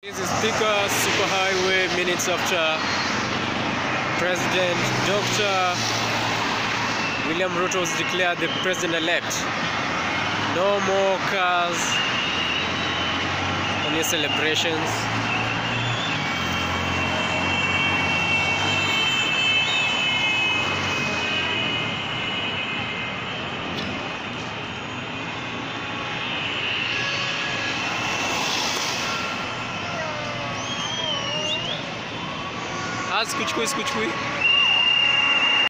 This is Thika Superhighway minutes after President Dr. William Ruto was declared the president-elect. No more cars, only celebrations. Ah, escute, escute, escute.